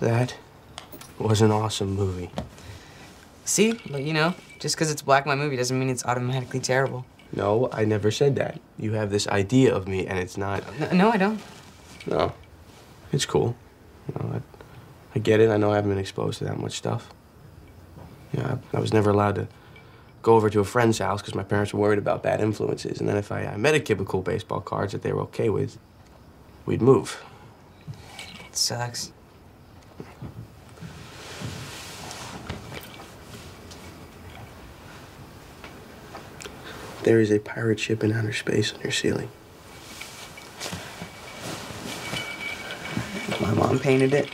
That was an awesome movie. See, but you know, just because it's black my movie doesn't mean it's automatically terrible. No, I never said that. You have this idea of me, and it's not. No, no I don't. No, it's cool. You know, I, I get it. I know I haven't been exposed to that much stuff. Yeah, I, I was never allowed to go over to a friend's house because my parents were worried about bad influences. And then if I, I met a kid with cool baseball cards that they were okay with, we'd move. It sucks. There is a pirate ship in outer space on your ceiling. My mom painted it.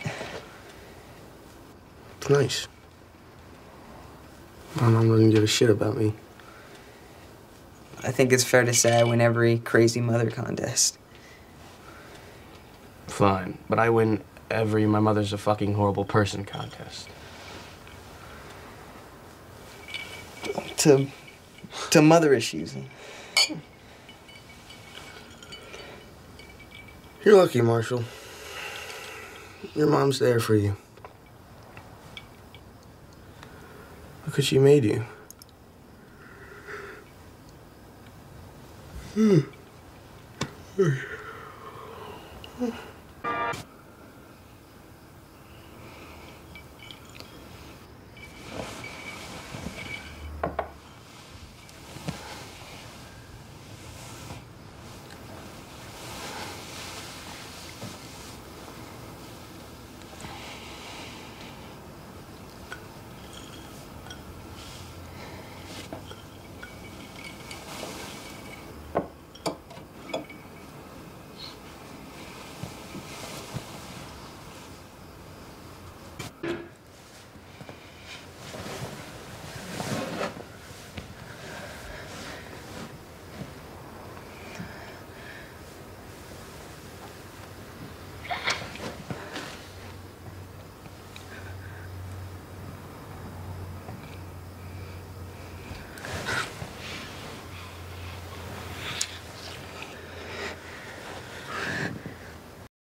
It's nice. My mom doesn't give a shit about me. I think it's fair to say I win every crazy mother contest. Fine, but I win every my mother's a fucking horrible person contest. To, to mother issues. You're lucky, Marshall. Your mom's there for you. Look what she made you. Hmm.